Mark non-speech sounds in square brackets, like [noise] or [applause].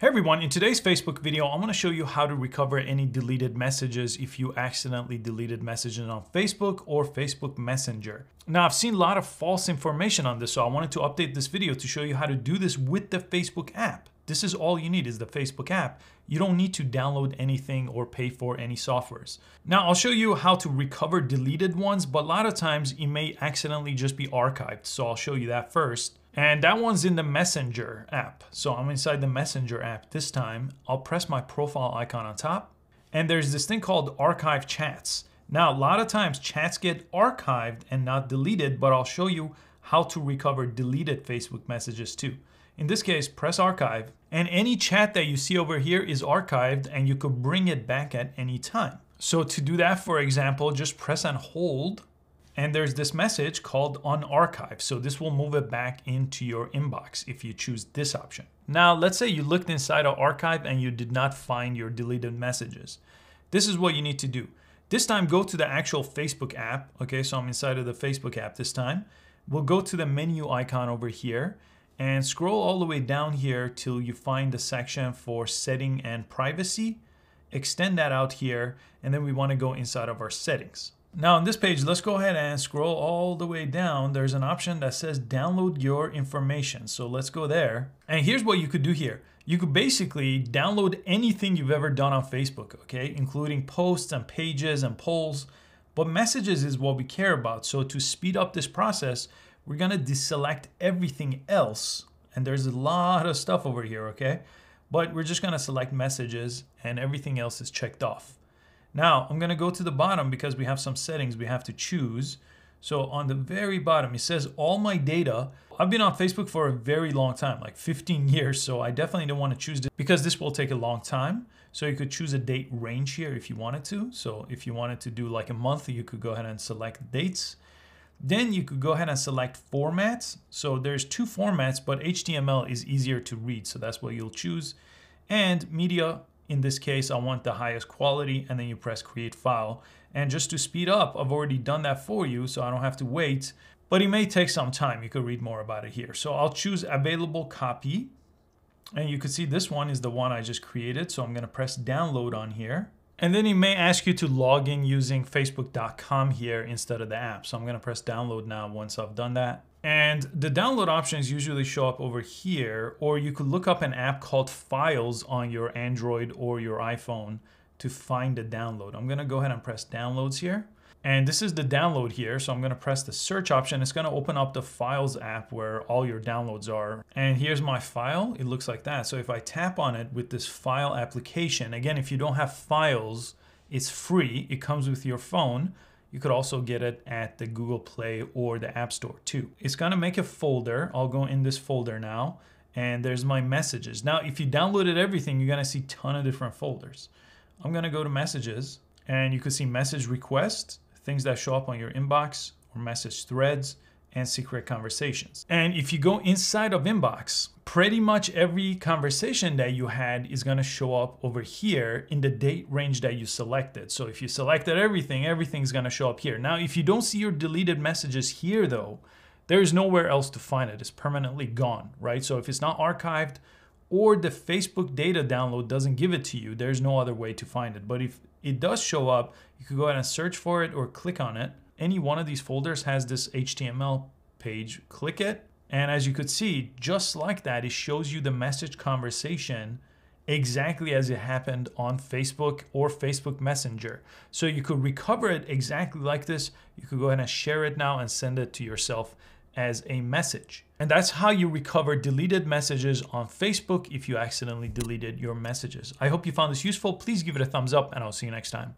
Hey everyone, in today's Facebook video, I'm gonna show you how to recover any deleted messages if you accidentally deleted messages on Facebook or Facebook Messenger. Now, I've seen a lot of false information on this, so I wanted to update this video to show you how to do this with the Facebook app. This is all you need is the Facebook app. You don't need to download anything or pay for any softwares. Now, I'll show you how to recover deleted ones, but a lot of times it may accidentally just be archived. So I'll show you that first. And that one's in the Messenger app. So I'm inside the Messenger app this time. I'll press my profile icon on top. And there's this thing called archive chats. Now, a lot of times chats get archived and not deleted, but I'll show you how to recover deleted Facebook messages too. In this case, press archive and any chat that you see over here is archived and you could bring it back at any time. So to do that, for example, just press and hold and there's this message called unarchive. So this will move it back into your inbox if you choose this option. Now, let's say you looked inside of archive and you did not find your deleted messages. This is what you need to do. This time, go to the actual Facebook app. Okay, so I'm inside of the Facebook app this time. We'll go to the menu icon over here and scroll all the way down here till you find the section for setting and privacy. Extend that out here, and then we wanna go inside of our settings. Now on this page, let's go ahead and scroll all the way down. There's an option that says download your information. So let's go there. And here's what you could do here. You could basically download anything you've ever done on Facebook, okay? Including posts and pages and polls. But messages is what we care about. So to speed up this process, we're gonna deselect everything else. And there's a lot of stuff over here, okay? But we're just gonna select messages and everything else is checked off. Now I'm gonna go to the bottom because we have some settings we have to choose. So on the very bottom, it says all my data. I've been on Facebook for a very long time, like 15 [laughs] years. So I definitely don't want to choose this because this will take a long time. So you could choose a date range here if you wanted to. So if you wanted to do like a month, you could go ahead and select dates. Then you could go ahead and select formats. So there's two formats, but HTML is easier to read. So that's what you'll choose. And media in this case, I want the highest quality and then you press create file. And just to speed up, I've already done that for you so I don't have to wait, but it may take some time. You could read more about it here. So I'll choose available copy. And you can see this one is the one I just created. So I'm gonna press download on here. And then it may ask you to log in using facebook.com here instead of the app. So I'm gonna press download now once I've done that. And the download options usually show up over here, or you could look up an app called Files on your Android or your iPhone to find the download. I'm gonna go ahead and press downloads here. And this is the download here. So I'm gonna press the search option. It's gonna open up the Files app where all your downloads are. And here's my file. It looks like that. So if I tap on it with this file application, again, if you don't have files, it's free. It comes with your phone. You could also get it at the Google Play or the App Store too. It's gonna make a folder. I'll go in this folder now and there's my messages. Now, if you downloaded everything, you're gonna see a ton of different folders. I'm gonna go to messages and you can see message requests, things that show up on your inbox or message threads, and secret conversations. And if you go inside of inbox, pretty much every conversation that you had is gonna show up over here in the date range that you selected. So if you selected everything, everything's gonna show up here. Now, if you don't see your deleted messages here though, there's nowhere else to find it. It's permanently gone, right? So if it's not archived or the Facebook data download doesn't give it to you, there's no other way to find it. But if it does show up, you could go ahead and search for it or click on it any one of these folders has this HTML page. Click it, and as you could see, just like that, it shows you the message conversation exactly as it happened on Facebook or Facebook Messenger. So you could recover it exactly like this. You could go ahead and share it now and send it to yourself as a message. And that's how you recover deleted messages on Facebook if you accidentally deleted your messages. I hope you found this useful. Please give it a thumbs up and I'll see you next time.